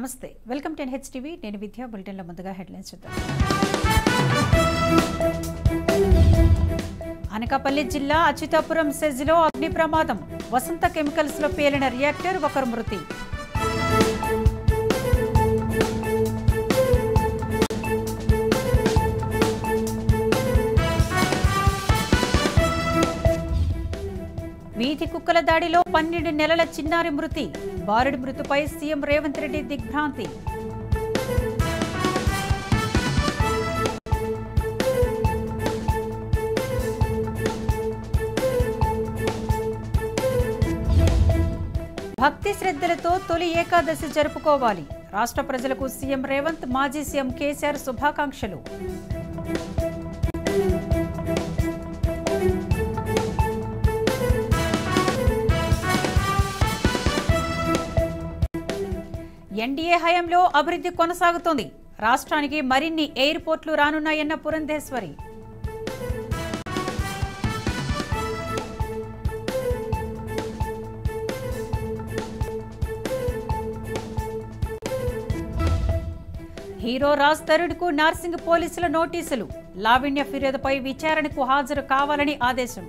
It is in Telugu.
నమస్తే. వెల్కమ్ టు హెచ్ టీవీ నేను విద్యా బులెటిన్లో ముందుగా హెడ్లైన్స్ చూద్దాం. అనకాపల్లి జిల్లా అచ్యుతాపురం సెజ్లో అగ్ని ప్రమాదం. వసంత కెమికల్స్లో పేలిన రియాక్టర్ ఒకరు మృతి. వీధి కుక్కల దాడిలో పన్నెండు నెలల చిన్నారి మృతి. బారుడి మృతిపై సీఎం రేవంత్ రెడ్డి దిగ్భ్రాంతి. భక్తి శ్రద్ధలతో తొలి ఏకాదశి జరుపుకోవాలి. రాష్ట్ర ప్రజలకు సీఎం రేవంత్ మాజీ సీఎం కేసీఆర్ శుభాకాంక్షలు. ఎన్డీఏ హయాంలో అభివృద్ధి కొనసాగుతోంది. రాష్ట్రానికి మరిన్ని ఎయిర్పోర్ట్లు రానున్నాయన్న పురంధేశ్వరి. హీరో రాజ్ తరుణ్కు నార్సింగ్ పోలీసుల నోటీసులు. లావణ్య ఫిర్యాదుపై విచారణకు హాజరు కావాలని ఆదేశం.